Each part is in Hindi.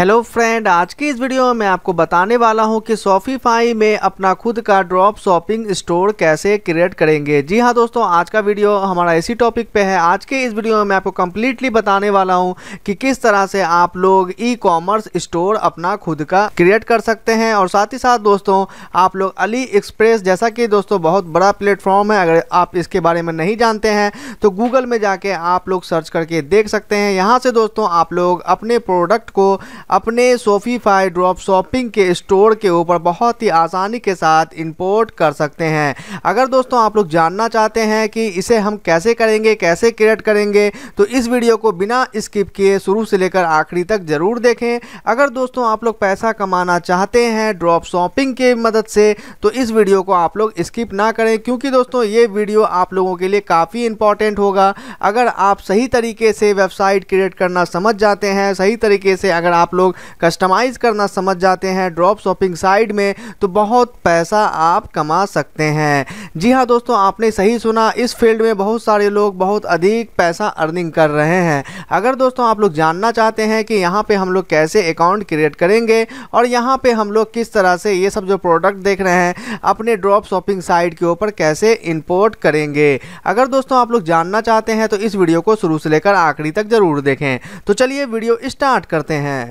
हेलो फ्रेंड आज की इस वीडियो में मैं आपको बताने वाला हूँ कि सोफीफाई में अपना खुद का ड्रॉप शॉपिंग स्टोर कैसे क्रिएट करेंगे। जी हाँ, दोस्तों, आज का वीडियो हमारा इसी टॉपिक पे है। आज के इस वीडियो में मैं आपको कम्प्लीटली बताने वाला हूँ कि किस तरह से आप लोग ई कॉमर्स स्टोर अपना खुद का क्रिएट कर सकते हैं। और साथ ही साथ, दोस्तों, आप लोग अली एक्सप्रेस जैसा कि, दोस्तों, बहुत बड़ा प्लेटफॉर्म है, अगर आप इसके बारे में नहीं जानते हैं तो गूगल में जाके आप लोग सर्च करके देख सकते हैं। यहाँ से, दोस्तों, आप लोग अपने प्रोडक्ट को अपने सोफीफाई ड्रॉप शॉपिंग के स्टोर के ऊपर बहुत ही आसानी के साथ इंपोर्ट कर सकते हैं। अगर दोस्तों आप लोग जानना चाहते हैं कि इसे हम कैसे करेंगे, कैसे क्रिएट करेंगे तो इस वीडियो को बिना स्किप किए शुरू से लेकर आखिरी तक ज़रूर देखें। अगर दोस्तों आप लोग पैसा कमाना चाहते हैं ड्रॉप शॉपिंग के मदद से तो इस वीडियो को आप लोग स्किप ना करें, क्योंकि दोस्तों ये वीडियो आप लोगों के लिए काफ़ी इंपॉर्टेंट होगा। अगर आप सही तरीके से वेबसाइट क्रिएट करना समझ जाते हैं, सही तरीके से अगर आप लोग कस्टमाइज़ करना समझ जाते हैं ड्रॉप शॉपिंग साइट में तो बहुत पैसा आप कमा सकते हैं। जी हाँ दोस्तों, आपने सही सुना, इस फ़ील्ड में बहुत सारे लोग बहुत अधिक पैसा अर्निंग कर रहे हैं। अगर दोस्तों आप लोग जानना चाहते हैं कि यहाँ पे हम लोग कैसे अकाउंट क्रिएट करेंगे और यहाँ पे हम लोग किस तरह से ये सब जो प्रोडक्ट देख रहे हैं, अपने ड्रॉप शॉपिंग साइट के ऊपर कैसे इंपोर्ट करेंगे। अगर दोस्तों आप लोग जानना चाहते हैं तो इस वीडियो को शुरू से लेकर आखिरी तक ज़रूर देखें। तो चलिए वीडियो स्टार्ट करते हैं।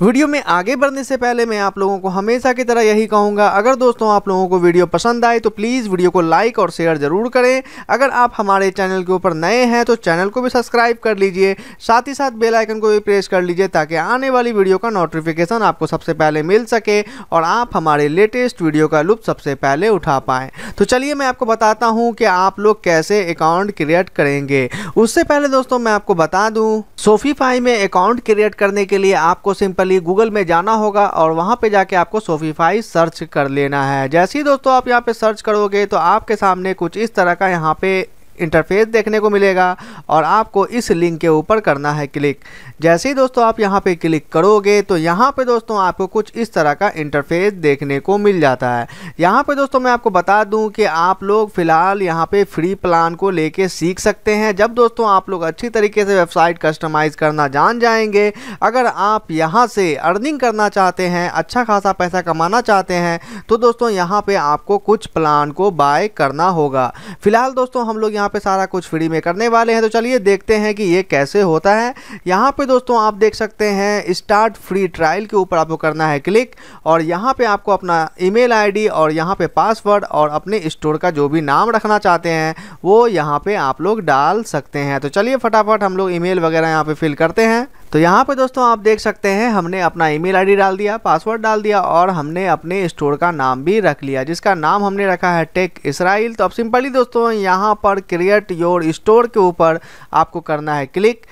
Video में आगे बढ़ने से पहले मैं आप लोगों को हमेशा की तरह यही कहूँगा, अगर दोस्तों आप लोगों को वीडियो पसंद आए तो प्लीज़ वीडियो को लाइक और शेयर ज़रूर करें। अगर आप हमारे चैनल के ऊपर नए हैं तो चैनल को भी सब्सक्राइब कर लीजिए, साथ ही साथ बेल आइकन को भी प्रेस कर लीजिए ताकि आने वाली वीडियो का नोटिफिकेशन आपको सबसे पहले मिल सके और आप हमारे लेटेस्ट वीडियो का लुप्त सबसे पहले उठा पाएँ। तो चलिए मैं आपको बताता हूँ कि आप लोग कैसे अकाउंट क्रिएट करेंगे। उससे पहले दोस्तों मैं आपको बता दूँ सोफीफाई में अकाउंट क्रिएट करने के लिए आपको सिंपल लिए गूगल में जाना होगा और वहाँ पे जाके आपको सोफीफाई सर्च कर लेना है। जैसे ही दोस्तों आप यहाँ पे सर्च करोगे तो आपके सामने कुछ इस तरह का यहाँ पे इंटरफेस देखने को मिलेगा और आपको इस लिंक के ऊपर करना है क्लिक जैसे ही दोस्तों आप यहाँ पे क्लिक करोगे तो यहाँ पे दोस्तों आपको कुछ इस तरह का इंटरफेस देखने को मिल जाता है। यहाँ पे दोस्तों मैं आपको बता दूँ कि आप लोग फ़िलहाल यहाँ पे फ्री प्लान को लेके सीख सकते हैं। जब दोस्तों आप लोग अच्छी तरीके से वेबसाइट कस्टमाइज़ करना जान जाएँगे, अगर आप यहाँ से अर्निंग करना चाहते हैं अच्छा खासा पैसा कमाना चाहते हैं तो दोस्तों यहाँ पर आपको कुछ प्लान को बाय करना होगा। फ़िलहाल दोस्तों हम लोग यहाँ पे सारा कुछ फ्री में करने वाले हैं। तो चलिए देखते हैं कि ये कैसे होता है। यहाँ पे दोस्तों आप देख सकते हैं स्टार्ट फ्री ट्रायल के ऊपर आपको करना है क्लिक और यहाँ पे आपको अपना ईमेल आईडी और यहाँ पे पासवर्ड और अपने स्टोर का जो भी नाम रखना चाहते हैं, वो यहाँ पर आप लोग डाल सकते हैं। तो चलिए फटाफट हम लोग ईमेल वगैरह यहाँ पर फिल करते हैं। तो यहाँ पे दोस्तों आप देख सकते हैं, हमने अपना ईमेल आईडी डाल दिया पासवर्ड डाल दिया और हमने अपने स्टोर का नाम भी रख लिया, जिसका नाम हमने रखा है टेक इसराइल तो अब सिंपली दोस्तों यहाँ पर क्रिएट योर स्टोर के ऊपर आपको करना है क्लिक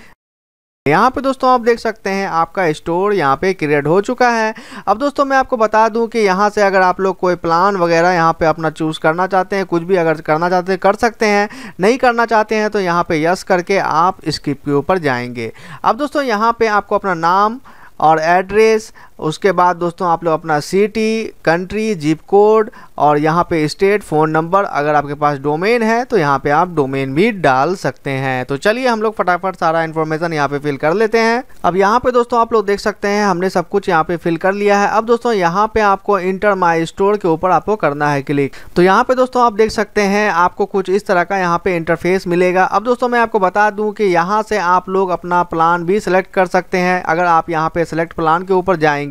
यहाँ पे दोस्तों आप देख सकते हैं, आपका स्टोर यहाँ पे क्रिएट हो चुका है। अब दोस्तों मैं आपको बता दूँ कि यहाँ से अगर आप लोग कोई प्लान वगैरह यहाँ पे अपना चूज़ करना चाहते हैं, कुछ भी अगर करना चाहते हैं, कर सकते हैं, नहीं करना चाहते हैं तो यहाँ पे यस करके आप स्किप के ऊपर जाएँगे। अब दोस्तों यहाँ पे आपको अपना नाम और एड्रेस उसके बाद दोस्तों आप लोग अपना सिटी कंट्री जिप कोड और यहाँ पे स्टेट फ़ोन नंबर अगर आपके पास डोमेन है तो यहाँ पे आप डोमेन भी डाल सकते हैं। तो चलिए हम लोग फटाफट सारा इन्फॉर्मेशन यहाँ पे फिल कर लेते हैं। अब यहाँ पे दोस्तों आप लोग देख सकते हैं, हमने सब कुछ यहाँ पे फिल कर लिया है। अब दोस्तों यहाँ पे आपको इंटर माई स्टोर के ऊपर आपको करना है क्लिक तो यहाँ पे दोस्तों आप देख सकते हैं, आपको कुछ इस तरह का यहाँ पे इंटरफेस मिलेगा। अब दोस्तों मैं आपको बता दूँ कि यहाँ से आप लोग अपना प्लान भी सिलेक्ट कर सकते हैं। अगर आप यहाँ पे सिलेक्ट प्लान के ऊपर जाएँगे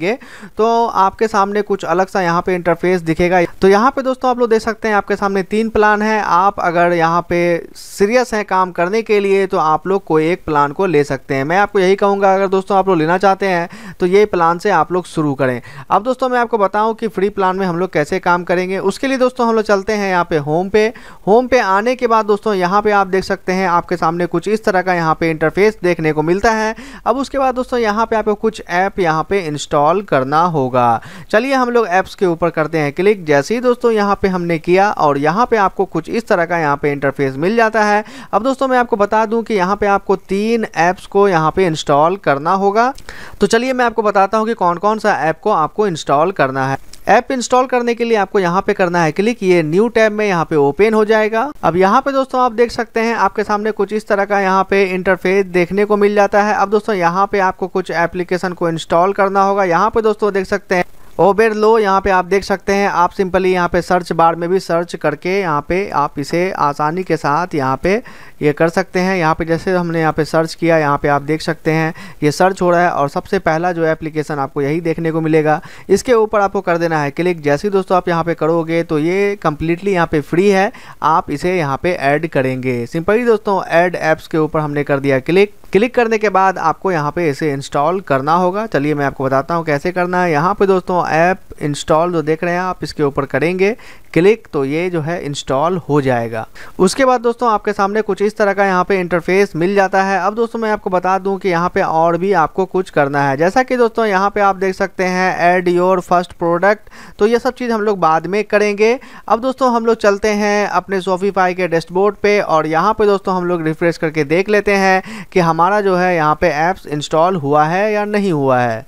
तो आपके सामने कुछ अलग सा यहाँ पे इंटरफेस दिखेगा। तो यहाँ पे दोस्तों आप लोग देख सकते हैं, आपके सामने तीन प्लान है। आप अगर यहाँ पे सीरियस हैं काम करने के लिए तो आप लोग कोई एक प्लान को ले सकते हैं। मैं आपको यही कहूँगा, अगर दोस्तों आप लोग लेना चाहते हैं तो ये प्लान से आप लोग शुरू करें। अब दोस्तों मैं आपको बताऊँ कि फ्री प्लान में हम लोग कैसे काम करेंगे। उसके लिए दोस्तों हम लोग चलते हैं यहाँ पे होम पे। होम पे आने के बाद दोस्तों यहाँ पे आप देख सकते हैं, आपके सामने कुछ इस तरह का यहाँ पे इंटरफेस देखने को मिलता है। अब उसके बाद दोस्तों यहाँ पे आपको कुछ ऐप यहाँ पे इंस्टॉल करना होगा। चलिए हम लोग ऐप्स के ऊपर करते हैं क्लिक जैसे ही दोस्तों यहाँ पे हमने किया और यहाँ पे आपको कुछ इस तरह का यहाँ पे इंटरफेस मिल जाता है। अब दोस्तों मैं आपको बता दूँ कि यहाँ पे आपको तीन ऐप्स को यहाँ पे इंस्टॉल करना होगा। तो चलिए मैं आपको बताता हूँ कि कौन कौन सा ऐप को आपको इंस्टॉल करना है। ऐप इंस्टॉल करने के लिए आपको यहाँ पे करना है क्लिक। ये न्यू टैब में यहाँ पे ओपन हो जाएगा। अब यहाँ पे दोस्तों आप देख सकते हैं, आपके सामने कुछ इस तरह का यहाँ पे इंटरफेस देखने को मिल जाता है। अब दोस्तों यहाँ पे आपको कुछ एप्लीकेशन को इंस्टॉल करना होगा। यहाँ पे दोस्तों देख सकते हैं ओबेर लो यहाँ पे आप देख सकते हैं आप सिंपली यहाँ पे सर्च बार में भी सर्च करके यहाँ पे आप इसे आसानी के साथ यहाँ पे ये कर सकते हैं यहाँ पे जैसे हमने यहाँ पे सर्च किया यहाँ पे आप देख सकते हैं ये सर्च हो रहा है और सबसे पहला जो एप्लीकेशन आपको यही देखने को मिलेगा इसके ऊपर आपको कर देना है क्लिक जैसे दोस्तों आप यहाँ पर करोगे तो ये कम्प्लीटली यहाँ पर फ्री है आप इसे यहाँ पर ऐड करेंगे सिंपली दोस्तों ऐड ऐप्स के ऊपर हमने कर दिया क्लिक क्लिक करने के बाद आपको यहाँ पे इसे इंस्टॉल करना होगा चलिए मैं आपको बताता हूँ कैसे करना है यहाँ पे दोस्तों ऐप इंस्टॉल जो देख रहे हैं आप, इसके ऊपर करेंगे क्लिक तो ये जो है इंस्टॉल हो जाएगा। उसके बाद दोस्तों, आपके सामने कुछ इस तरह का यहाँ पे इंटरफेस मिल जाता है। अब दोस्तों, मैं आपको बता दूँ कि यहाँ पे और भी आपको कुछ करना है। जैसा कि दोस्तों, यहाँ पे आप देख सकते हैं एड योर फ़र्स्ट प्रोडक्ट तो ये सब चीज़ हम लोग बाद में करेंगे। अब दोस्तों, हम लोग चलते हैं अपने सोफीफाई के डैशबोर्ड पे, और यहाँ पे दोस्तों, हम लोग रिफ्रेश करके देख लेते हैं कि हमारा जो है यहाँ पे ऐप्स इंस्टॉल हुआ है या नहीं हुआ है।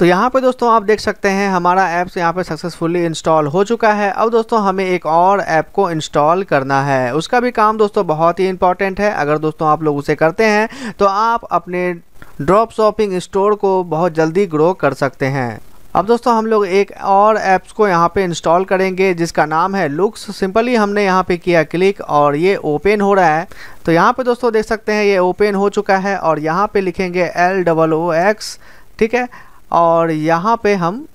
तो यहाँ पे दोस्तों आप देख सकते हैं, हमारा ऐप्स यहाँ पे सक्सेसफुली इंस्टॉल हो चुका है। अब दोस्तों हमें एक और ऐप को इंस्टॉल करना है। उसका भी काम दोस्तों बहुत ही इंपॉर्टेंट है। अगर दोस्तों आप लोग उसे करते हैं तो आप अपने ड्रॉप शॉपिंग स्टोर को बहुत जल्दी ग्रो कर सकते हैं। अब दोस्तों हम लोग एक और ऐप्स को यहाँ पे इंस्टॉल करेंगे, जिसका नाम है लुक्स सिंपली हमने यहाँ पे किया क्लिक और ये ओपन हो रहा है। तो यहाँ पे दोस्तों देख सकते हैं, ये ओपन हो चुका है और यहाँ पे लिखेंगे एल डबल ओ एक्स ठीक है? और यहाँ पे हम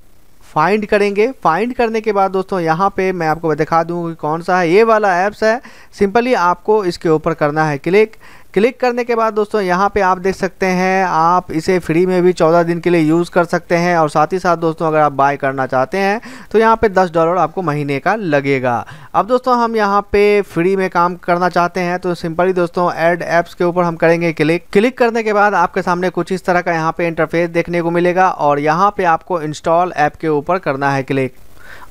फाइंड करेंगे। फाइंड करने के बाद दोस्तों, यहाँ पे मैं आपको दिखा दूँ कि कौन सा है। ये वाला ऐप्स है। सिंपली आपको इसके ऊपर करना है। क्लिक क्लिक करने के बाद दोस्तों, यहाँ पे आप देख सकते हैं, आप इसे फ्री में भी 14 दिन के लिए यूज़ कर सकते हैं और साथ ही साथ दोस्तों, अगर आप बाय करना चाहते हैं तो यहाँ पे 10 डॉलर आपको महीने का लगेगा। अब दोस्तों, हम यहाँ पे फ्री में काम करना चाहते हैं तो सिंपली दोस्तों एड ऐप्स के ऊपर हम करेंगे क्लिक क्लिक करने के बाद आपके सामने कुछ इस तरह का यहाँ पे इंटरफेस देखने को मिलेगा और यहाँ पे आपको इंस्टॉल ऐप के ऊपर करना है क्लिक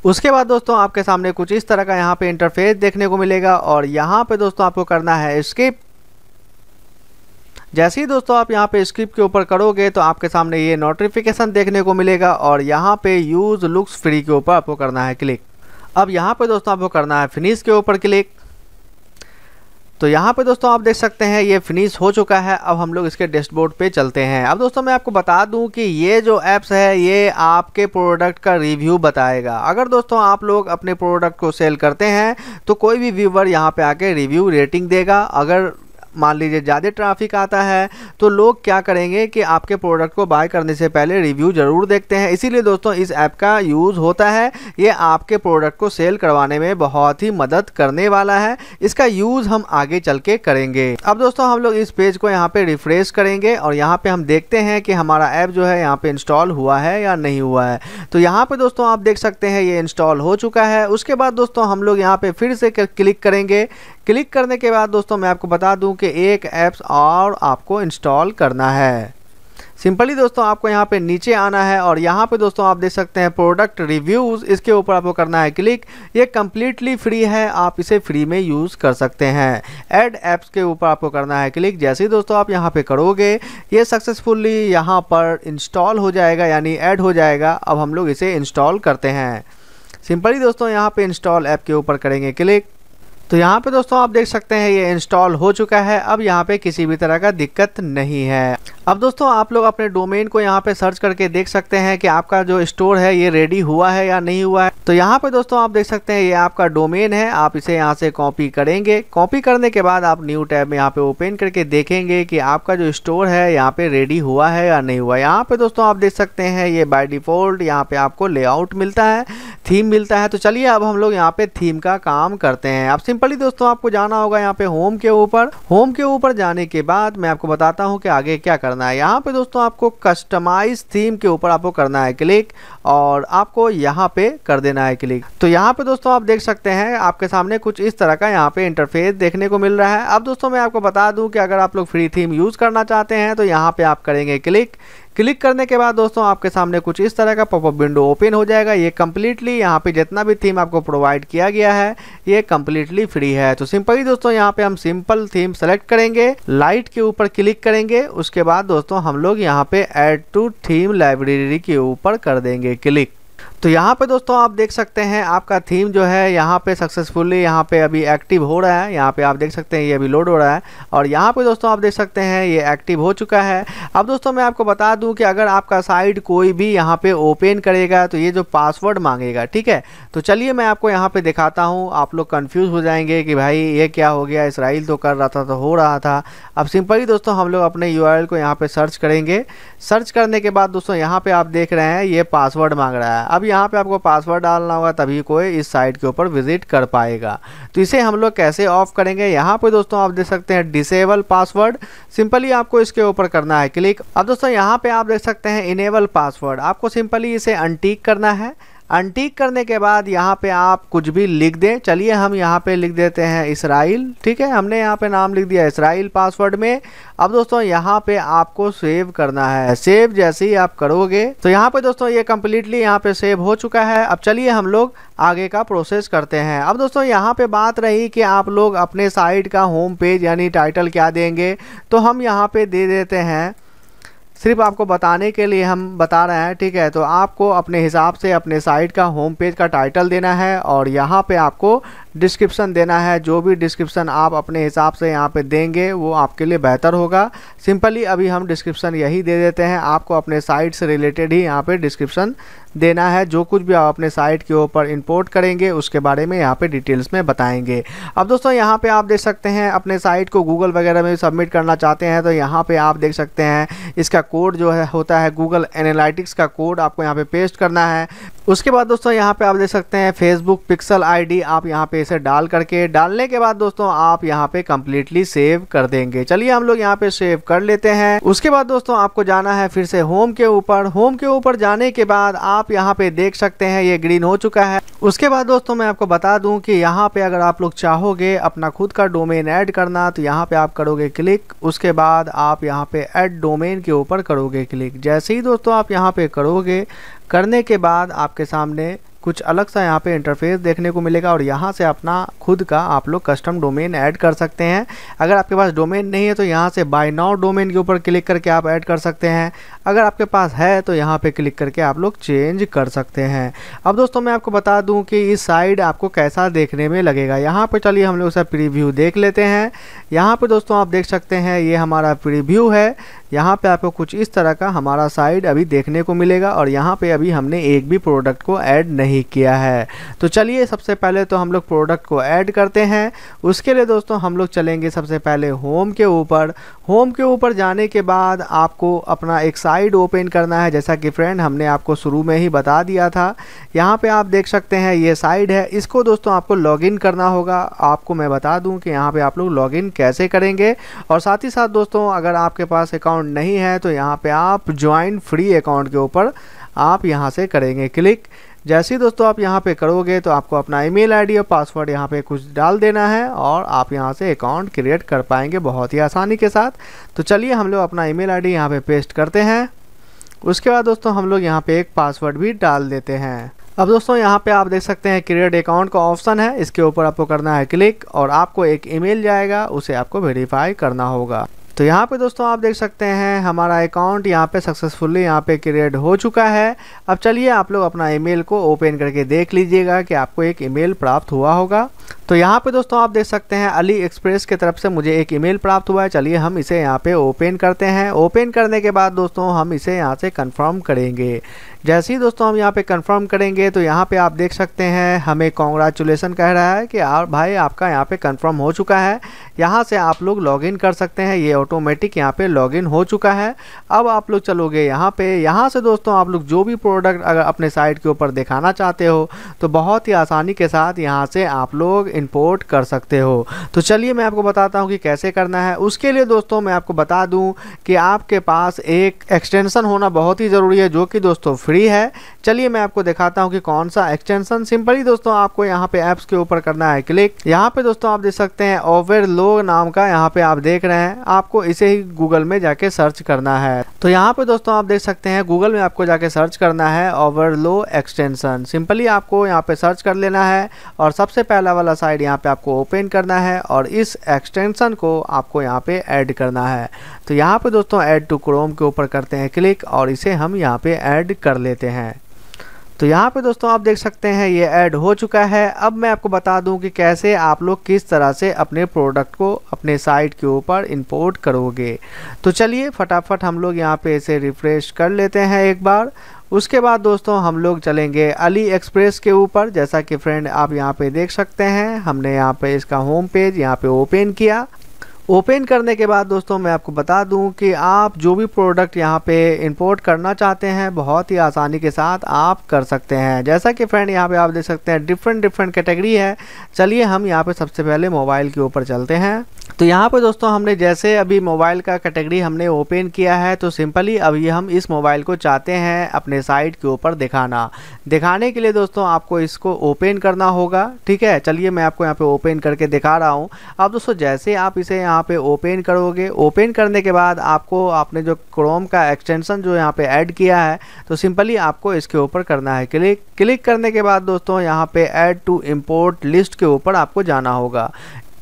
उसके बाद दोस्तों, आपके सामने कुछ इस तरह का यहाँ पे इंटरफेस देखने को मिलेगा और यहाँ पे दोस्तों, आपको करना है स्किप जैसे ही दोस्तों आप यहाँ पे स्क्रिप्ट के ऊपर करोगे तो आपके सामने ये नोटिफिकेशन देखने को मिलेगा और यहाँ पे यूज़ लुक्स फ्री के ऊपर आपको करना है क्लिक अब यहाँ पे दोस्तों आपको करना है फिनिश के ऊपर क्लिक तो यहाँ पे दोस्तों आप देख सकते हैं ये फिनिश हो चुका है, अब हम लोग इसके डैशबोर्ड पे चलते हैं। अब दोस्तों मैं आपको बता दूँ कि ये जो ऐप्स है, ये आपके प्रोडक्ट का रिव्यू बताएगा। अगर दोस्तों आप लोग अपने प्रोडक्ट को सेल करते हैं तो कोई भी व्यूवर यहाँ पे आके रिव्यू रेटिंग देगा। अगर मान लीजिए ज़्यादा ट्रैफ़िक आता है तो लोग क्या करेंगे कि आपके प्रोडक्ट को बाय करने से पहले रिव्यू ज़रूर देखते हैं। इसीलिए दोस्तों, इस ऐप का यूज़ होता है। ये आपके प्रोडक्ट को सेल करवाने में बहुत ही मदद करने वाला है। इसका यूज़ हम आगे चल के करेंगे। अब दोस्तों, हम लोग इस पेज को यहाँ पर रिफ्रेश करेंगे और यहाँ पर हम देखते हैं कि हमारा ऐप जो है यहाँ पर इंस्टॉल हुआ है या नहीं हुआ है। तो यहाँ पर दोस्तों, आप देख सकते हैं ये इंस्टॉल हो चुका है। उसके बाद दोस्तों, हम लोग यहाँ पर फिर से क्लिक करेंगे। क्लिक करने के बाद दोस्तों मैं आपको बता दूँ कि एक ऐप्स और आपको इंस्टॉल करना है। सिंपली दोस्तों आपको यहाँ पे नीचे आना है और यहाँ पे दोस्तों आप देख सकते हैं प्रोडक्ट रिव्यूज़ इसके ऊपर आपको करना है क्लिक ये कम्प्लीटली फ्री है, आप इसे फ्री में यूज़ कर सकते हैं। ऐड ऐप्स के ऊपर आपको करना है क्लिक जैसे ही दोस्तों आप यहाँ पे करोगे, ये सक्सेसफुली यहाँ पर इंस्टॉल हो जाएगा, यानी ऐड हो जाएगा। अब हम लोग इसे इंस्टॉल करते हैं। सिंपली दोस्तों यहाँ पे इंस्टॉल ऐप के ऊपर करेंगे क्लिक तो यहाँ पे दोस्तों आप देख सकते हैं, ये इंस्टॉल हो चुका है। अब यहाँ पे किसी भी तरह का दिक्कत नहीं है। अब दोस्तों आप लोग अपने डोमेन को यहाँ पे सर्च करके देख सकते हैं कि आपका जो स्टोर है, ये रेडी हुआ है या नहीं हुआ है। तो यहाँ पे दोस्तों आप देख सकते हैं, ये आपका डोमेन है। आप इसे यहाँ से कॉपी करेंगे। कॉपी करने के बाद आप न्यू टैब में यहाँ पे ओपन करके देखेंगे कि आपका जो स्टोर है, यहाँ पे रेडी हुआ है या नहीं हुआ। यहाँ पे दोस्तों आप देख सकते हैं, ये बाय डिफ़ॉल्ट यहाँ पे आपको लेआउट मिलता है थीम मिलता है। तो चलिए अब हम लोग यहाँ पे थीम का काम करते हैं। अब सिंपली दोस्तों आपको जाना होगा यहाँ पे होम के ऊपर। होम के ऊपर जाने के बाद मैं आपको बताता हूँ कि आगे क्या करना है। यहाँ पे दोस्तों आपको कस्टमाइज थीम के ऊपर आपको करना है क्लिक और आपको यहाँ पे कर देना है क्लिक तो यहाँ पे दोस्तों आप देख सकते हैं, आपके सामने कुछ इस तरह का यहाँ पे इंटरफेस देखने को मिल रहा है। अब दोस्तों मैं आपको बता दूँ कि अगर आप लोग फ्री थीम यूज़ करना चाहते हैं तो यहाँ पे आप करेंगे क्लिक क्लिक करने के बाद दोस्तों आपके सामने कुछ इस तरह का पॉपअप विंडो ओपन हो जाएगा। ये कम्प्लीटली यहाँ पे जितना भी थीम आपको प्रोवाइड किया गया है, ये कम्प्लीटली फ्री है। तो सिंपली दोस्तों यहाँ पे हम सिंपल थीम सेलेक्ट करेंगे लाइट के ऊपर क्लिक करेंगे, उसके बाद दोस्तों हम लोग यहाँ पे एड टू थीम लाइब्रेरी के ऊपर कर देंगे क्लिक तो यहाँ पे दोस्तों आप देख सकते हैं, आपका थीम जो है, यहाँ पे सक्सेसफुली यहाँ पे अभी एक्टिव हो रहा है। यहाँ पे आप देख सकते हैं, ये अभी लोड हो रहा है। और यहाँ पे दोस्तों आप देख सकते हैं, ये एक्टिव हो चुका है। अब दोस्तों मैं आपको बता दूँ कि अगर आपका साइट कोई भी यहाँ पे ओपन करेगा तो ये जो पासवर्ड मांगेगा, ठीक है? तो चलिए मैं आपको यहाँ पर दिखाता हूँ। आप लोग कन्फ्यूज़ हो जाएँगे कि भाई ये क्या हो गया इसराइल तो कर रहा था तो हो रहा था। अब सिंपली दोस्तों हम लोग अपने यूआरएल को यहाँ पर सर्च करेंगे। सर्च करने के बाद दोस्तों यहाँ पर आप देख रहे हैं, ये पासवर्ड मांग रहा है। अब यहाँ पे आपको पासवर्ड डालना होगा, तभी कोई इस साइट के ऊपर विज़िट कर पाएगा। तो इसे हम लोग कैसे ऑफ़ करेंगे? यहाँ पे दोस्तों आप देख सकते हैं डिसेबल पासवर्ड सिंपली आपको इसके ऊपर करना है क्लिक अब दोस्तों यहाँ पे आप देख सकते हैं इनेबल पासवर्ड आपको सिंपली इसे अनटीक करना है। अनटीक करने के बाद यहाँ पे आप कुछ भी लिख दें। चलिए हम यहाँ पे लिख देते हैं इसराइल। ठीक है? हमने यहाँ पे नाम लिख दिया इसराइल पासवर्ड में। अब दोस्तों यहाँ पे आपको सेव करना है। सेव जैसे ही आप करोगे तो यहाँ पे दोस्तों ये कम्प्लीटली यहाँ पे सेव हो चुका है। अब चलिए हम लोग आगे का प्रोसेस करते हैं। अब दोस्तों यहाँ पे बात रही कि आप लोग अपने साइट का होम पेज यानी टाइटल क्या देंगे तो हम यहाँ पे दे देते हैं सिर्फ़ आपको बताने के लिए हम बता रहे हैं, ठीक है? तो आपको अपने हिसाब से अपने साइट का होम पेज का टाइटल देना है और यहाँ पे आपको डिस्क्रिप्शन देना है, जो भी डिस्क्रिप्शन आप अपने हिसाब से यहाँ पे देंगे, वो आपके लिए बेहतर होगा। सिंपली अभी हम डिस्क्रिप्शन यही दे देते हैं, आपको अपने साइट से रिलेटेड ही यहाँ पे डिस्क्रिप्शन देना है। जो कुछ भी आप अपने साइट के ऊपर इंपोर्ट करेंगे, उसके बारे में यहाँ पे डिटेल्स में बताएँगे। अब दोस्तों, यहाँ पे आप देख सकते हैं, अपने साइट को गूगल वगैरह में सबमिट करना चाहते हैं तो यहाँ पे आप देख सकते हैं, इसका कोड जो है, होता है गूगल एनालिटिक्स का कोड आपको यहाँ पे पेस्ट करना है। उसके बाद दोस्तों, यहाँ पे आप देख सकते हैं फेसबुक पिक्सल आईडी आप यहाँ पे इसे डाल करके डालने के बाद दोस्तों आप यहाँ पे कम्प्लीटली सेव कर देंगे। चलिए हम लोग यहाँ पे सेव कर लेते हैं। उसके बाद दोस्तों आपको जाना है फिर से होम के ऊपर। होम के ऊपर जाने के बाद आप यहाँ पे देख सकते हैं ये ग्रीन हो चुका है। उसके बाद दोस्तों मैं आपको बता दूँ कि यहाँ पे अगर आप लोग चाहोगे अपना खुद का डोमेन ऐड करना तो यहाँ पे आप करोगे क्लिक उसके बाद आप यहाँ पे ऐड डोमेन के ऊपर करोगे क्लिक जैसे ही दोस्तों आप यहाँ पे करोगे, करने के बाद आपके सामने कुछ अलग सा यहाँ पे इंटरफेस देखने को मिलेगा और यहाँ से अपना खुद का आप लोग कस्टम डोमेन ऐड कर सकते हैं। अगर आपके पास डोमेन नहीं है तो यहाँ से बाय नाउ डोमेन के ऊपर क्लिक करके आप ऐड कर सकते हैं। अगर आपके पास है तो यहाँ पे क्लिक करके आप लोग चेंज कर सकते हैं। अब दोस्तों, मैं आपको बता दूँ कि इस साइड आपको कैसा देखने में लगेगा। यहाँ पर चलिए हम लोग उसका प्रीव्यू देख लेते हैं। यहाँ पर दोस्तों, आप देख सकते हैं, ये हमारा प्रीव्यू है। यहाँ पे आपको कुछ इस तरह का हमारा साइड अभी देखने को मिलेगा और यहाँ पे अभी हमने एक भी प्रोडक्ट को ऐड नहीं किया है। तो चलिए, सबसे पहले तो हम लोग प्रोडक्ट को ऐड करते हैं। उसके लिए दोस्तों, हम लोग चलेंगे सबसे पहले होम के ऊपर। होम के ऊपर जाने के बाद आपको अपना एक साइड ओपन करना है, जैसा कि फ्रेंड हमने आपको शुरू में ही बता दिया था। यहाँ पे आप देख सकते हैं, ये साइड है। इसको दोस्तों आपको लॉगिन करना होगा। आपको मैं बता दूँ कि यहाँ पे आप लोग लॉगिन कैसे करेंगे। और साथ ही साथ दोस्तों, अगर आपके पास अकाउंट नहीं है तो यहाँ पर आप ज्वाइन फ्री अकाउंट के ऊपर आप यहाँ से करेंगे क्लिक जैसे ही दोस्तों आप यहाँ पे करोगे तो आपको अपना ईमेल आईडी और पासवर्ड यहाँ पे कुछ डाल देना है और आप यहाँ से अकाउंट क्रिएट कर पाएँगे बहुत ही आसानी के साथ। तो चलिए हम लोग अपना ईमेल आईडी यहाँ पे पेस्ट करते हैं। उसके बाद दोस्तों हम लोग यहाँ पे एक पासवर्ड भी डाल देते हैं। अब दोस्तों यहाँ पे आप देख सकते हैं क्रिएट अकाउंट का ऑप्शन है। इसके ऊपर आपको करना है क्लिक और आपको एक ईमेल जाएगा। उसे आपको वेरीफाई करना होगा। तो यहाँ पे दोस्तों आप देख सकते हैं, हमारा अकाउंट यहाँ पे सक्सेसफुली यहाँ पे क्रिएट हो चुका है। अब चलिए आप लोग अपना ईमेल को ओपन करके देख लीजिएगा कि आपको एक ईमेल प्राप्त हुआ होगा। तो यहाँ पे दोस्तों आप देख सकते हैं अली एक्सप्रेस की तरफ़ से मुझे एक ईमेल प्राप्त हुआ है। चलिए हम इसे यहाँ पे ओपन करते हैं। ओपन करने के बाद दोस्तों हम इसे यहाँ से कंफर्म करेंगे। जैसे ही दोस्तों हम यहाँ पे कंफर्म करेंगे तो यहाँ पे आप देख सकते हैं, हमें कॉन्ग्रेचुलेसन कह रहा है कि आप भाई आपका यहाँ पे कंफर्म हो चुका है। यहाँ से आप लोग लॉगिन कर सकते हैं। ये ऑटोमेटिक यहाँ पे लॉगिन हो चुका है। अब आप लोग चलोगे यहाँ पे। यहाँ से दोस्तों आप लोग जो भी प्रोडक्ट अगर अपने साइट के ऊपर दिखाना चाहते हो तो बहुत ही आसानी के साथ यहाँ से आप लोग इंपोर्ट कर सकते हो। तो चलिए मैं आपको बताता हूँ कि कैसे करना है। उसके लिए दोस्तों मैं आपको बता दूँ कि आपके पास एक एक्सटेंसन होना बहुत ही ज़रूरी है, जो कि दोस्तों फ्री है। चलिए मैं आपको दिखाता हूँ कि कौन सा एक्सटेंशन सिंपली दोस्तों आपको यहाँ पे ऐप्स के ऊपर करना है। क्लिक यहाँ पे दोस्तों आप देख सकते हैं ओवर लो नाम का यहाँ पे आप देख रहे हैं। आपको इसे ही गूगल में जाके सर्च करना है। तो यहाँ पे दोस्तों आप देख सकते हैं गूगल में आपको जाके सर्च करना है ओवरलो एक्सटेंशन सिंपली आपको यहाँ पे सर्च कर लेना है। और सबसे पहला वाला साइड यहाँ पे आपको ओपन करना है और इस एक्सटेंशन को आपको यहाँ पे ऐड करना है। तो यहाँ पे दोस्तों ऐड टू क्रोम के ऊपर करते हैं क्लिक और इसे हम यहाँ पे ऐड कर लेते हैं। तो यहाँ पे दोस्तों आप देख सकते हैं ये ऐड हो चुका है। अब मैं आपको बता दूँ कि कैसे आप लोग किस तरह से अपने प्रोडक्ट को अपने साइट के ऊपर इंपोर्ट करोगे। तो चलिए फटाफट हम लोग यहाँ पे इसे रिफ़्रेश कर लेते हैं एक बार उसके बाद दोस्तों हम लोग चलेंगे अली एक्सप्रेस के ऊपर। जैसा कि फ्रेंड आप यहाँ पे देख सकते हैं, हमने यहाँ पे इसका होम पेज यहाँ पे ओपन किया। ओपन करने के बाद दोस्तों मैं आपको बता दूँ कि आप जो भी प्रोडक्ट यहाँ पे इंपोर्ट करना चाहते हैं, बहुत ही आसानी के साथ आप कर सकते हैं। जैसा कि फ्रेंड यहाँ पे आप देख सकते हैं डिफरेंट डिफरेंट कैटेगरी है। चलिए हम यहाँ पे सबसे पहले मोबाइल के ऊपर चलते हैं। तो यहाँ पे दोस्तों हमने जैसे अभी मोबाइल का कैटेगरी हमने ओपन किया है तो सिंपली अभी हम इस मोबाइल को चाहते हैं अपने साइट के ऊपर दिखाना। दिखाने के लिए दोस्तों आपको इसको ओपन करना होगा, ठीक है? चलिए मैं आपको यहाँ पे ओपन करके दिखा रहा हूँ। अब दोस्तों जैसे आप इसे यहाँ पे ओपन करोगे। ओपन करने के बाद आपको, आपने जो क्रोम का एक्सटेंशन जो यहाँ पे ऐड किया है तो सिंपली आपको इसके ऊपर करना है। क्लिक क्लिक करने के बाद दोस्तों यहाँ पे ऐड टू इम्पोर्ट लिस्ट के ऊपर आपको जाना होगा।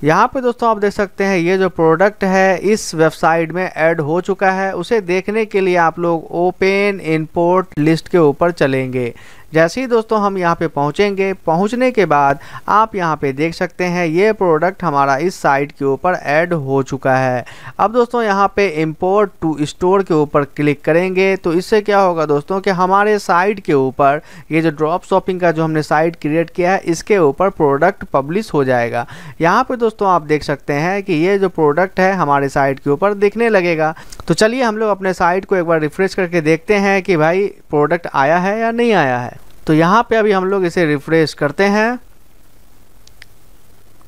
यहाँ पे दोस्तों आप देख सकते हैं, ये जो प्रोडक्ट है, इस वेबसाइट में ऐड हो चुका है। उसे देखने के लिए आप लोग ओपन इंपोर्ट लिस्ट के ऊपर चलेंगे। जैसे ही दोस्तों हम यहाँ पे पहुँचेंगे, पहुँचने के बाद आप यहाँ पे देख सकते हैं ये प्रोडक्ट हमारा इस साइट के ऊपर ऐड हो चुका है। अब दोस्तों यहाँ पे इंपोर्ट टू स्टोर के ऊपर क्लिक करेंगे तो इससे क्या होगा दोस्तों कि हमारे साइट के ऊपर ये जो ड्रॉप शॉपिंग का जो हमने साइट क्रिएट किया है, इसके ऊपर प्रोडक्ट पब्लिश हो जाएगा। यहाँ पर दोस्तों आप देख सकते हैं कि ये जो प्रोडक्ट है हमारे साइट के ऊपर दिखने लगेगा। तो चलिए हम लोग अपने साइट को एक बार रिफ्रेश करके देखते हैं कि भाई प्रोडक्ट आया है या नहीं आया है। तो यहाँ पे अभी हम लोग इसे रिफ्रेश करते हैं।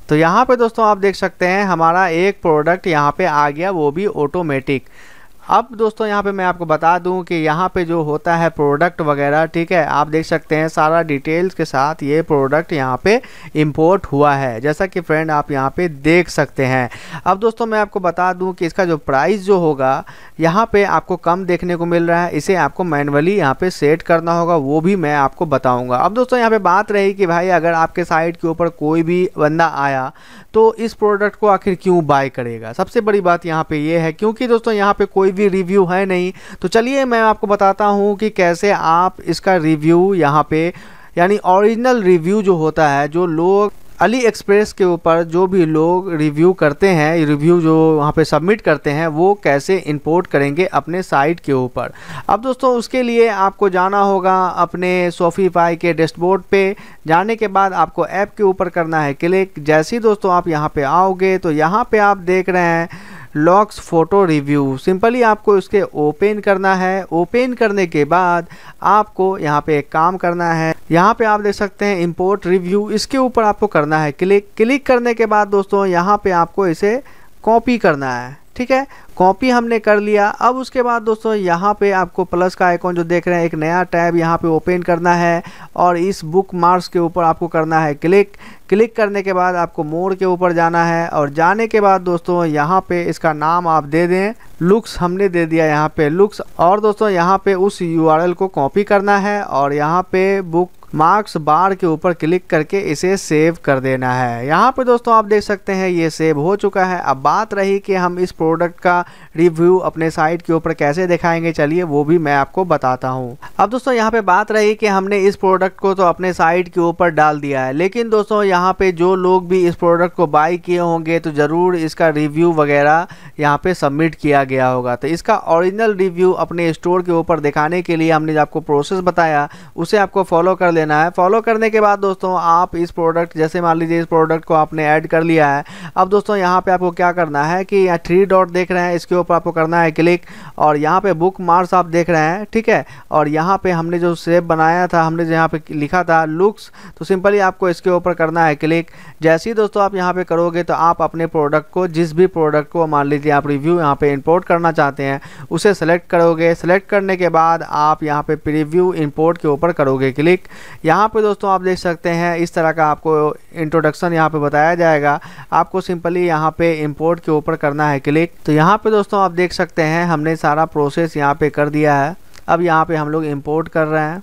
तो यहाँ पे दोस्तों आप देख सकते हैं, हमारा एक प्रोडक्ट यहाँ पे आ गया, वो भी ऑटोमेटिक अब दोस्तों यहाँ पे मैं आपको बता दूँ कि यहाँ पे जो होता है प्रोडक्ट वगैरह, ठीक है, आप देख सकते हैं सारा डिटेल्स के साथ ये प्रोडक्ट यहाँ पे इंपोर्ट हुआ है। जैसा कि फ्रेंड आप यहाँ पे देख सकते हैं। अब दोस्तों मैं आपको बता दूँ कि इसका जो प्राइस जो होगा, यहाँ पे आपको कम देखने को मिल रहा है। इसे आपको मैनुअली यहाँ पे सेट करना होगा, वो भी मैं आपको बताऊँगा। अब दोस्तों यहाँ पर बात रही कि भाई अगर आपके साइट के ऊपर कोई भी बंदा आया तो इस प्रोडक्ट को आखिर क्यों बाय करेगा? सबसे बड़ी बात यहाँ पे ये है, क्योंकि दोस्तों यहाँ पे कोई भी रिव्यू है नहीं तो चलिए मैं आपको बताता हूँ कि कैसे आप इसका रिव्यू यहाँ पे, यानी ओरिजिनल रिव्यू जो होता है, जो लोग अली एक्सप्रेस के ऊपर जो भी लोग रिव्यू करते हैं रिव्यू जो वहाँ पे सबमिट करते हैं, वो कैसे इंपोर्ट करेंगे अपने साइट के ऊपर। अब दोस्तों, उसके लिए आपको जाना होगा अपने सोफीफाई के डैशबोर्ड पे। जाने के बाद आपको ऐप के ऊपर करना है क्लिक। जैसे ही दोस्तों आप यहाँ पे आओगे तो यहाँ पे आप देख रहे हैं लॉक्स फ़ोटो रिव्यू सिंपली आपको इसके ओपन करना है। ओपन करने के बाद आपको यहाँ पे एक काम करना है। यहाँ पे आप देख सकते हैं इंपोर्ट रिव्यू इसके ऊपर आपको करना है। क्लिक क्लिक करने के बाद दोस्तों, यहाँ पे आपको इसे कॉपी करना है। ठीक है? कॉपी हमने कर लिया। अब उसके बाद दोस्तों, यहाँ पे आपको प्लस का आइकॉन जो देख रहे हैं, एक नया टैब यहाँ पे ओपन करना है और इस बुक मार्क्स के ऊपर आपको करना है क्लिक क्लिक करने के बाद आपको मोड के ऊपर जाना है और जाने के बाद दोस्तों, यहाँ पे इसका नाम आप दे दें। लुक्स हमने दे दिया यहाँ पे लुक्स और दोस्तों, यहाँ पे उस यूआरएल को कॉपी करना है और यहाँ पे बुक मार्क्स बार के ऊपर क्लिक करके इसे सेव कर देना है। यहाँ पे दोस्तों, आप देख सकते हैं, ये सेव हो चुका है। अब बात रही कि हम इस प्रोडक्ट का रिव्यू अपने साइट के ऊपर कैसे दिखाएँगे, चलिए वो भी मैं आपको बताता हूँ। अब दोस्तों, यहाँ पे बात रही कि हमने इस प्रोडक्ट को तो अपने साइट के ऊपर डाल दिया है, लेकिन दोस्तों, यहाँ पे जो लोग भी इस प्रोडक्ट को बाई किए होंगे तो ज़रूर इसका रिव्यू वगैरह यहाँ पे सबमिट किया गया होगा। तो इसका ओरिजिनल रिव्यू अपने स्टोर के ऊपर दिखाने के लिए हमने आपको प्रोसेस बताया, उसे आपको फॉलो कर लेना है। फॉलो करने के बाद दोस्तों, आप इस प्रोडक्ट जैसे मान लीजिए इस प्रोडक्ट को आपने ऐड कर लिया है, अब दोस्तों, यहाँ पे आपको क्या करना है कि यहाँ थ्री डॉट देख रहे हैं इसके ऊपर आपको करना है क्लिक। और यहाँ पे बुक मार्क्स आप देख रहे हैं, ठीक है? और यहाँ पे हमने जो सेव बनाया था, हमने यहाँ पे लिखा था लुक्स तो सिंपली आपको इसके ऊपर करना है क्लिक। जैसे ही दोस्तों आप यहाँ पे करोगे तो आप अपने प्रोडक्ट को, जिस भी प्रोडक्ट को, मान लीजिए आप रिव्यू यहाँ पे इंपोर्ट करना चाहते हैं, उसे सेलेक्ट करोगे। सेलेक्ट करने के बाद आप यहाँ पे प्रीव्यू इंपोर्ट के ऊपर करोगे क्लिक। यहाँ पे दोस्तों आप देख सकते हैं, इस तरह का आपको इंट्रोडक्शन यहाँ पे बताया जाएगा। आपको सिंपली यहाँ पे इंपोर्ट के ऊपर करना है क्लिक। तो यहाँ पे दोस्तों आप देख सकते हैं, हमने सारा प्रोसेस यहाँ पे कर दिया है। अब यहाँ पे हम लोग इम्पोर्ट कर रहे हैं।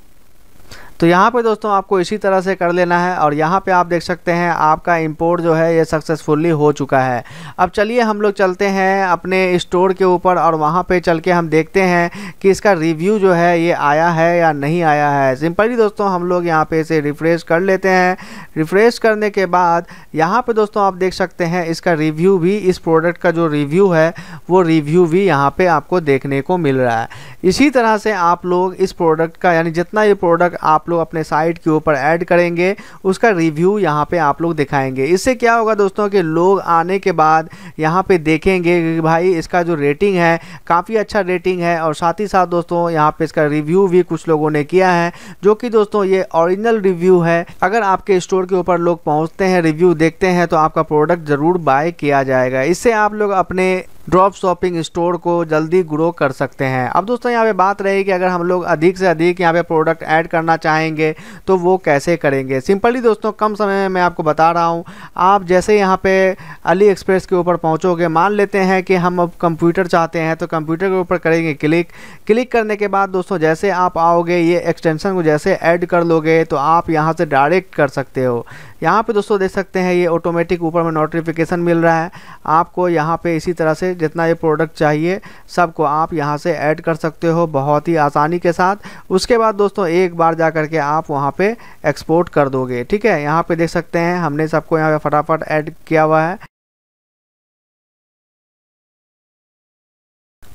तो यहाँ पे दोस्तों आपको इसी तरह से कर लेना है और यहाँ पे आप देख सकते हैं आपका इंपोर्ट जो है ये सक्सेसफुली हो चुका है। अब चलिए हम लोग चलते हैं अपने स्टोर के ऊपर और वहाँ पे चल के हम देखते हैं कि इसका रिव्यू जो है ये आया है या नहीं आया है। सिंपली दोस्तों हम लोग यहाँ पे इसे रिफ़्रेश कर लेते हैं। रिफ़्रेश करने के बाद यहाँ पर दोस्तों आप देख सकते हैं इसका रिव्यू भी, इस प्रोडक्ट का जो रिव्यू है, वो रिव्यू भी यहाँ पर आपको देखने को मिल रहा है। इसी तरह से आप लोग इस प्रोडक्ट का, यानी जितना ये प्रोडक्ट आप लोग अपने साइट के ऊपर ऐड करेंगे, उसका रिव्यू यहाँ पे आप लोग दिखाएँगे। इससे क्या होगा दोस्तों कि लोग आने के बाद यहाँ पे देखेंगे कि भाई इसका जो रेटिंग है, काफ़ी अच्छा रेटिंग है और साथ ही साथ दोस्तों यहाँ पे इसका रिव्यू भी कुछ लोगों ने किया है, जो कि दोस्तों ये ओरिजिनल रिव्यू है। अगर आपके स्टोर के ऊपर लोग पहुँचते हैं रिव्यू देखते हैं तो आपका प्रोडक्ट ज़रूर बाय किया जाएगा। इससे आप लोग अपने ड्रॉप शॉपिंग स्टोर को जल्दी ग्रो कर सकते हैं। अब दोस्तों, यहाँ पे बात रही कि अगर हम लोग अधिक से अधिक यहाँ पे प्रोडक्ट ऐड करना चाहेंगे तो वो कैसे करेंगे? सिंपली दोस्तों, कम समय में मैं आपको बता रहा हूँ। आप जैसे यहाँ पे अली एक्सप्रेस के ऊपर पहुँचोगे, मान लेते हैं कि हम अब कंप्यूटर चाहते हैं तो कंप्यूटर के ऊपर करेंगे क्लिक क्लिक करने के बाद दोस्तों, जैसे आप आओगे, ये एक्सटेंशन को जैसे ऐड कर लोगे तो आप यहाँ से डायरेक्ट कर सकते हो। यहाँ पे दोस्तों देख सकते हैं ये ऑटोमेटिक ऊपर में नोटिफिकेशन मिल रहा है। आपको यहाँ पे इसी तरह से जितना ये प्रोडक्ट चाहिए, सबको आप यहाँ से ऐड कर सकते हो बहुत ही आसानी के साथ। उसके बाद दोस्तों एक बार जा करके आप वहाँ पर एक्सपोर्ट कर दोगे। ठीक है, यहाँ पर देख सकते हैं हमने सबको यहाँ पर फटाफट ऐड किया हुआ है।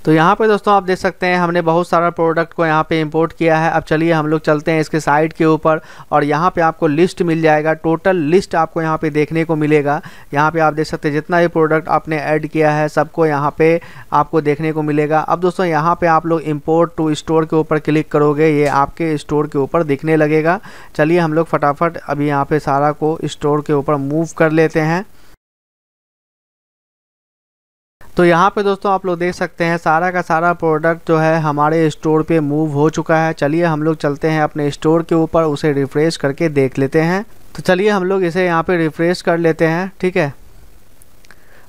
तो यहाँ पे दोस्तों आप देख सकते हैं, हमने बहुत सारा प्रोडक्ट को यहाँ पे इंपोर्ट किया है। अब चलिए हम लोग चलते हैं इसके साइड के ऊपर और यहाँ पे आपको लिस्ट मिल जाएगा। टोटल लिस्ट आपको यहाँ पे देखने को मिलेगा। यहाँ पे आप देख सकते हैं, जितना भी प्रोडक्ट आपने ऐड किया है, सबको यहाँ पे आपको देखने को मिलेगा। अब दोस्तों यहाँ पर आप लोग इम्पोर्ट टू स्टोर के ऊपर क्लिक करोगे, ये आपके स्टोर के ऊपर दिखने लगेगा। चलिए हम लोग फटाफट अभी यहाँ पर सारा को स्टोर के ऊपर मूव कर लेते हैं। तो यहाँ पे दोस्तों आप लोग देख सकते हैं, सारा का सारा प्रोडक्ट जो है हमारे स्टोर पे मूव हो चुका है। चलिए हम लोग चलते हैं अपने स्टोर के ऊपर, उसे रिफ़्रेश करके देख लेते हैं। तो चलिए हम लोग इसे यहाँ पे रिफ़्रेश कर लेते हैं, ठीक है?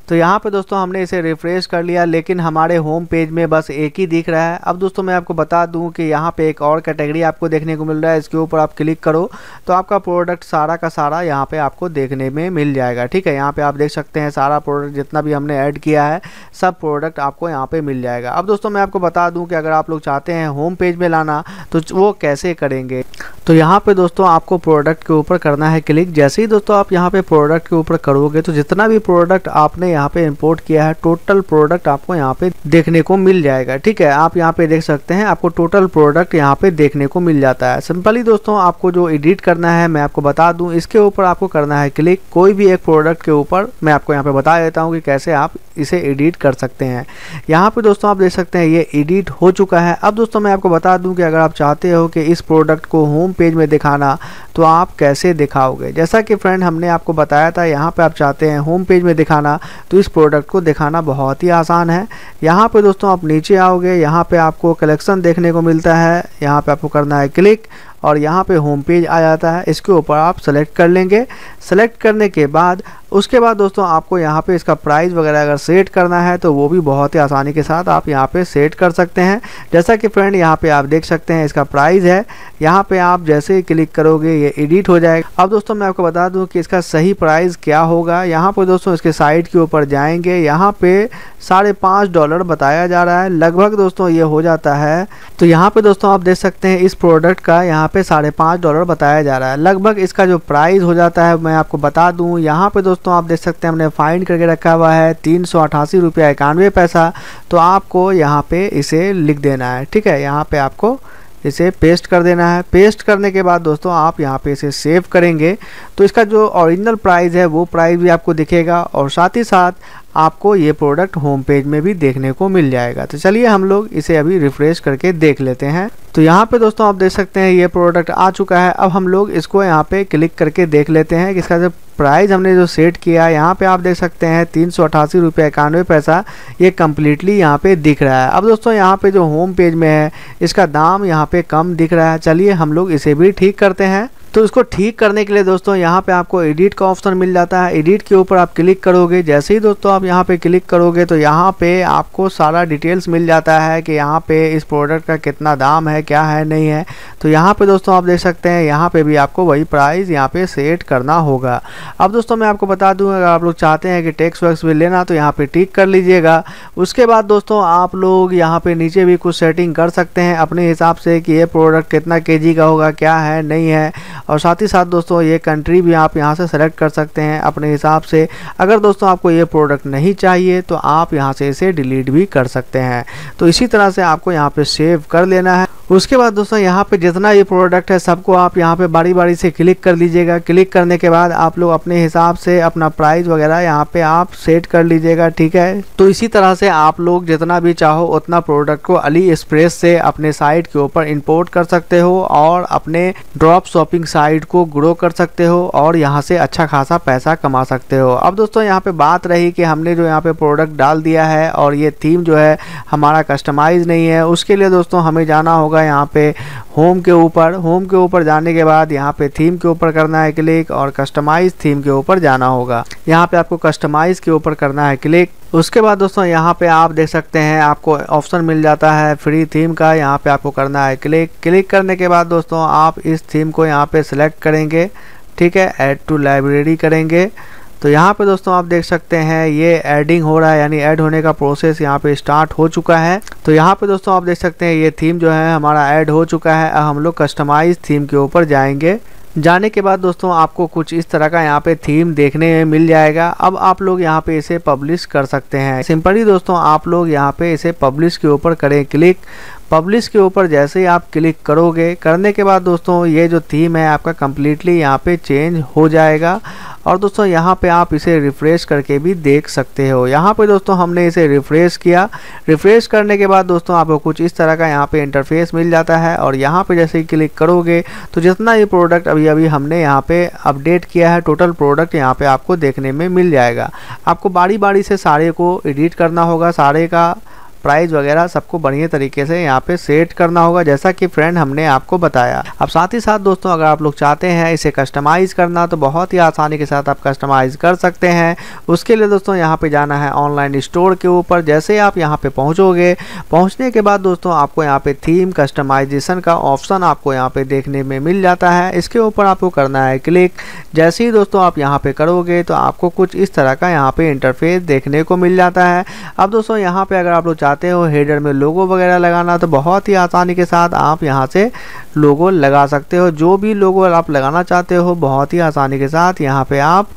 तो यहाँ पे दोस्तों हमने इसे रिफ़्रेश कर लिया, लेकिन हमारे होम पेज में बस एक ही दिख रहा है। अब दोस्तों मैं आपको बता दूँ कि यहाँ पे एक और कैटेगरी आपको देखने को मिल रहा है, इसके ऊपर आप क्लिक करो तो आपका प्रोडक्ट सारा का सारा यहाँ पे आपको देखने में मिल जाएगा, ठीक है? यहाँ पे आप देख सकते हैं सारा प्रोडक्ट जितना भी हमने ऐड किया है, सब प्रोडक्ट आपको यहाँ पर मिल जाएगा। अब दोस्तों मैं आपको बता दूँ कि अगर आप लोग चाहते हैं होम पेज में लाना तो वो कैसे करेंगे? तो यहाँ पे दोस्तों आपको प्रोडक्ट के ऊपर करना है क्लिक जैसे ही दोस्तों आप यहाँ पे प्रोडक्ट के ऊपर करोगे तो जितना भी प्रोडक्ट आपने यहाँ पे इंपोर्ट किया है टोटल प्रोडक्ट आपको यहाँ पे देखने को मिल जाएगा, ठीक है? आप यहाँ पे देख सकते हैं, आपको टोटल प्रोडक्ट यहाँ पे देखने को मिल जाता है। सिंपली दोस्तों, आपको जो एडिट करना है, मैं आपको बता दूँ, इसके ऊपर आपको करना है क्लिक कोई भी एक प्रोडक्ट के ऊपर मैं आपको यहाँ पे बता देता हूँ कि कैसे आप इसे एडिट कर सकते हैं। यहाँ पे दोस्तों आप देख सकते हैं, ये एडिट हो चुका है। अब दोस्तों मैं आपको बता दूँ कि अगर आप चाहते हो कि इस प्रोडक्ट को होम पेज में दिखाना तो आप कैसे दिखाओगे? जैसा कि फ्रेंड हमने आपको बताया था, यहाँ पे आप चाहते हैं होम पेज में दिखाना तो इस प्रोडक्ट को दिखाना बहुत ही आसान है। यहाँ पे दोस्तों आप नीचे आओगे, यहाँ पे आपको कलेक्शन देखने को मिलता है, यहाँ पे आपको करना है क्लिक और यहाँ पे होम पेज आ जाता है। इसके ऊपर आप सेलेक्ट कर लेंगे। सेलेक्ट करने के बाद, उसके बाद दोस्तों आपको यहाँ पे इसका प्राइस वगैरह अगर सेट करना है तो वो भी बहुत ही आसानी के साथ आप यहाँ पे सेट कर सकते हैं। जैसा कि फ्रेंड यहाँ पे आप देख सकते हैं, इसका प्राइस है। यहाँ पे आप जैसे ही क्लिक करोगे, ये एडिट हो जाएगा। अब दोस्तों मैं आपको बता दूँ कि इसका सही प्राइस क्या होगा। यहाँ पर दोस्तों इसके साइट के ऊपर जाएँगे। यहाँ पे साढ़े पाँच डॉलर बताया जा रहा है। लगभग दोस्तों ये हो जाता है। तो यहाँ पे दोस्तों आप देख सकते हैं, इस प्रोडक्ट का यहाँ पे साढ़े पाँच डॉलर बताया जा रहा है। लगभग इसका जो प्राइस हो जाता है, मैं आपको बता दूँ, यहाँ पे दोस्तों आप देख सकते हैं, हमने फाइंड करके रखा हुआ है, तीन सौ अठासी रुपया इक्यानवे पैसा। तो आपको यहाँ पे इसे लिख देना है, ठीक है? यहाँ पे आपको इसे पेस्ट कर देना है। पेस्ट करने के बाद दोस्तों आप यहाँ पे इसे सेव करेंगे। तो इसका जो ओरिजिनल प्राइस है, वो प्राइस भी आपको दिखेगा और साथ ही साथ आपको ये प्रोडक्ट होम पेज में भी देखने को मिल जाएगा। तो चलिए हम लोग इसे अभी रिफ्रेश करके देख लेते हैं। तो यहाँ पे दोस्तों आप देख सकते हैं, ये प्रोडक्ट आ चुका है। अब हम लोग इसको यहाँ पे क्लिक करके देख लेते हैं कि इसका जो प्राइस हमने जो सेट किया है, यहाँ पे आप देख सकते हैं तीन सौ अठासी रुपये इक्यानवे पैसा ये कम्प्लीटली यहाँ पे दिख रहा है। अब दोस्तों यहाँ पे जो होम पेज में है, इसका दाम यहाँ पे कम दिख रहा है। चलिए हम लोग इसे भी ठीक करते हैं। तो इसको ठीक करने के लिए दोस्तों, यहाँ पे आपको एडिट का ऑप्शन मिल जाता है। एडिट के ऊपर आप क्लिक करोगे। जैसे ही दोस्तों आप यहाँ पे क्लिक करोगे तो यहाँ पे आपको सारा डिटेल्स मिल जाता है कि यहाँ पे इस प्रोडक्ट का कितना दाम है, क्या है, नहीं है। तो यहाँ पे दोस्तों आप देख सकते हैं, यहाँ पे भी आपको वही प्राइस यहाँ पे सेट करना होगा। अब दोस्तों मैं आपको बता दूँ, अगर आप लोग चाहते हैं कि टैक्स वैक्स भी लेना तो यहाँ पर टिक कर लीजिएगा। उसके बाद दोस्तों, आप लोग यहाँ पर नीचे भी कुछ सेटिंग कर सकते हैं, अपने हिसाब से कि ये प्रोडक्ट कितना के का होगा, क्या है, नहीं है। और साथ ही साथ दोस्तों, ये कंट्री भी आप यहाँ से सेलेक्ट कर सकते हैं अपने हिसाब से। अगर दोस्तों आपको ये प्रोडक्ट नहीं चाहिए तो आप यहाँ से इसे डिलीट भी कर सकते हैं। तो इसी तरह से आपको यहाँ पर सेव कर लेना है। उसके बाद दोस्तों, यहाँ पे जितना ये प्रोडक्ट है, सबको आप यहाँ पे बारी बारी से क्लिक कर लीजिएगा। क्लिक करने के बाद आप लोग अपने हिसाब से अपना प्राइस वगैरह यहाँ पे आप सेट कर लीजिएगा, ठीक है? तो इसी तरह से आप लोग जितना भी चाहो, उतना प्रोडक्ट को अली एक्सप्रेस से अपने साइट के ऊपर इंपोर्ट कर सकते हो और अपने ड्रॉप शॉपिंग साइट को ग्रो कर सकते हो और यहाँ से अच्छा खासा पैसा कमा सकते हो। अब दोस्तों, यहाँ पे बात रही कि हमने जो यहाँ पे प्रोडक्ट डाल दिया है और ये थीम जो है, हमारा कस्टमाइज नहीं है। उसके लिए दोस्तों, हमें जाना होगा यहाँ पे होम के ऊपर। होम के ऊपर जाने के बाद यहाँ पे थीम के ऊपर करना है क्लिक और कस्टमाइज थीम के ऊपर जाना होगा। यहाँ पे आपको कस्टमाइज के ऊपर करना है क्लिक। उसके बाद दोस्तों यहाँ पे आप देख सकते हैं आपको ऑप्शन मिल जाता है फ्री थीम का। यहाँ पे आपको करना है क्लिक। क्लिक करने के बाद दोस्तों आप इस थीम को यहाँ पे सिलेक्ट करेंगे। ठीक है, ऐड टू लाइब्रेरी करेंगे। तो यहाँ पे दोस्तों आप देख सकते हैं, ये एडिंग हो रहा है, यानी ऐड होने का प्रोसेस यहाँ पे स्टार्ट हो चुका है। तो यहाँ पे दोस्तों आप देख सकते हैं, ये थीम जो है, हमारा ऐड हो चुका है। अब हम लोग कस्टमाइज थीम के ऊपर जाएँगे। जाने के बाद दोस्तों आपको कुछ इस तरह का यहाँ पे थीम देखने में मिल जाएगा। अब आप लोग यहाँ पे इसे पब्लिश कर सकते हैं। सिंपली दोस्तों आप लोग यहाँ पे इसे पब्लिश के ऊपर करें क्लिक पब्लिश के ऊपर जैसे ही आप क्लिक करोगे, करने के बाद दोस्तों ये जो थीम है आपका कम्प्लीटली यहाँ पे चेंज हो जाएगा। और दोस्तों यहाँ पे आप इसे रिफ़्रेश करके भी देख सकते हो। यहाँ पे दोस्तों हमने इसे रिफ़्रेश किया। रिफ़्रेश करने के बाद दोस्तों आपको कुछ इस तरह का यहाँ पे इंटरफेस मिल जाता है। और यहाँ पे जैसे ही क्लिक करोगे तो जितना ये प्रोडक्ट अभी अभी हमने यहाँ पे अपडेट किया है टोटल प्रोडक्ट यहाँ पे आपको देखने में मिल जाएगा। आपको बारी बारी से सारे को एडिट करना होगा, सारे का प्राइस वगैरह सबको बढ़िया तरीके से यहाँ पे सेट करना होगा, जैसा कि फ्रेंड हमने आपको बताया। अब साथ ही साथ दोस्तों, अगर आप लोग चाहते हैं इसे कस्टमाइज़ करना तो बहुत ही आसानी के साथ आप कस्टमाइज़ कर सकते हैं। उसके लिए दोस्तों, यहाँ पे जाना है ऑनलाइन स्टोर के ऊपर। जैसे आप यहाँ पे पहुँचोगे, पहुँचने के बाद दोस्तों, आपको यहाँ पे थीम कस्टमाइजेशन का ऑप्शन आपको यहाँ पे देखने में मिल जाता है। इसके ऊपर आपको करना है क्लिक जैसे ही दोस्तों, आप यहाँ पे करोगे तो आपको कुछ इस तरह का यहाँ पे इंटरफेस देखने को मिल जाता है। अब दोस्तों, यहाँ पे अगर आप लोग चाहते हो हेडर में लोगो वगैरह लगाना तो बहुत ही आसानी के साथ आप यहाँ से लोगो लगा सकते हो। जो भी लोगो आप लगाना चाहते हो, बहुत ही आसानी के साथ यहाँ पे आप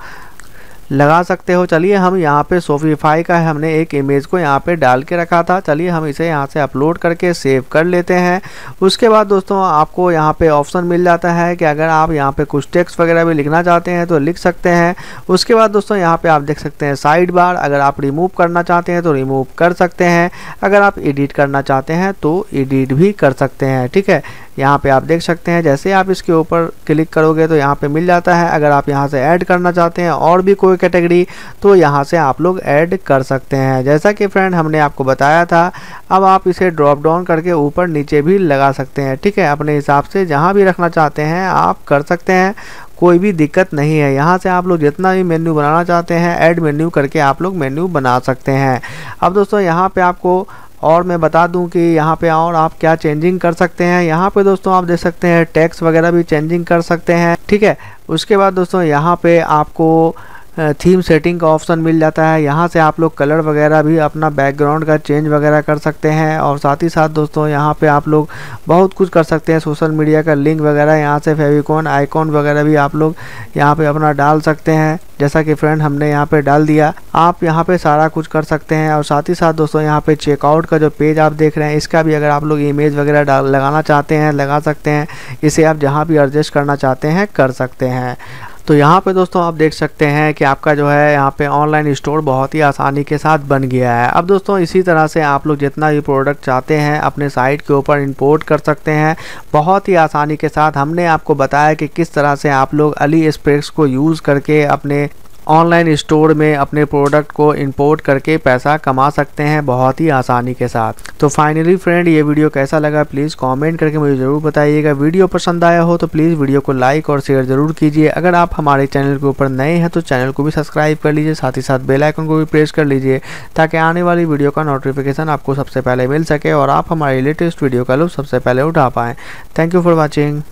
लगा सकते हो। चलिए हम यहाँ पे सोफीफाई का हमने एक इमेज को यहाँ पे डाल के रखा था। चलिए हम इसे यहाँ से अपलोड करके सेव कर लेते हैं। उसके बाद दोस्तों आपको यहाँ पे ऑप्शन मिल जाता है कि अगर आप यहाँ पे कुछ टेक्स्ट वगैरह भी लिखना चाहते हैं तो लिख सकते हैं। उसके बाद दोस्तों यहाँ पे आप देख सकते हैं साइड बार अगर आप रिमूव करना चाहते हैं तो रिमूव कर सकते हैं। अगर आप एडिट करना चाहते हैं तो एडिट भी कर सकते हैं। ठीक है? यहाँ पे आप देख सकते हैं, जैसे आप इसके ऊपर क्लिक करोगे तो यहाँ पे मिल जाता है। अगर आप यहाँ से ऐड करना चाहते हैं और भी कोई कैटेगरी तो यहाँ से आप लोग ऐड कर सकते हैं। जैसा कि फ्रेंड हमने आपको बताया था, अब आप इसे ड्रॉप डाउन करके ऊपर नीचे भी लगा सकते हैं। ठीक है, अपने हिसाब से जहाँ भी रखना चाहते हैं, आप कर सकते हैं, कोई भी दिक्कत नहीं है। यहाँ से आप लोग जितना भी मेन्यू बनाना चाहते हैं, ऐड मेन्यू करके आप लोग मेन्यू बना सकते हैं। अब दोस्तों, यहाँ पे आपको और मैं बता दूँ कि यहाँ पे और आप क्या चेंजिंग कर सकते हैं। यहाँ पे दोस्तों आप देख सकते हैं टैक्स वगैरह भी चेंजिंग कर सकते हैं, ठीक है? उसके बाद दोस्तों यहाँ पे आपको थीम सेटिंग का ऑप्शन मिल जाता है। यहाँ से आप लोग कलर वगैरह भी अपना बैकग्राउंड का चेंज वगैरह कर सकते हैं और साथ ही साथ दोस्तों, यहाँ पे आप लोग बहुत कुछ कर सकते हैं। सोशल मीडिया का लिंक वगैरह, यहाँ से फेविकॉन आइकॉन वगैरह भी आप लोग यहाँ पे अपना डाल सकते हैं। जैसा कि फ्रेंड हमने यहाँ पे डाल दिया, आप यहाँ पे सारा कुछ कर सकते हैं। और साथ ही साथ दोस्तों, यहाँ पे चेकआउट का जो पेज आप देख रहे हैं, इसका भी अगर आप लोग इमेज वगैरह लगाना चाहते हैं, लगा सकते हैं, इसे आप जहाँ भी एडजस्ट करना चाहते हैं, कर सकते हैं। तो यहाँ पे दोस्तों आप देख सकते हैं कि आपका जो है यहाँ पे ऑनलाइन स्टोर बहुत ही आसानी के साथ बन गया है। अब दोस्तों इसी तरह से आप लोग जितना भी प्रोडक्ट चाहते हैं, अपने साइट के ऊपर इंपोर्ट कर सकते हैं। बहुत ही आसानी के साथ हमने आपको बताया कि किस तरह से आप लोग अली एक्सप्रेस को यूज़ करके अपने ऑनलाइन स्टोर में अपने प्रोडक्ट को इंपोर्ट करके पैसा कमा सकते हैं बहुत ही आसानी के साथ। तो फाइनली फ्रेंड ये वीडियो कैसा लगा प्लीज़ कमेंट करके मुझे ज़रूर बताइएगा। वीडियो पसंद आया हो तो प्लीज़ वीडियो को लाइक और शेयर ज़रूर कीजिए। अगर आप हमारे चैनल के ऊपर नए हैं तो चैनल को भी सब्सक्राइब कर लीजिए, साथ ही साथ बेलाइकन को भी प्रेस कर लीजिए, ताकि आने वाली वीडियो का नोटिफिकेशन आपको सबसे पहले मिल सके और आप हमारे लेटेस्ट वीडियो का लुत्फ सबसे पहले उठा पाएँ। Thank you for watching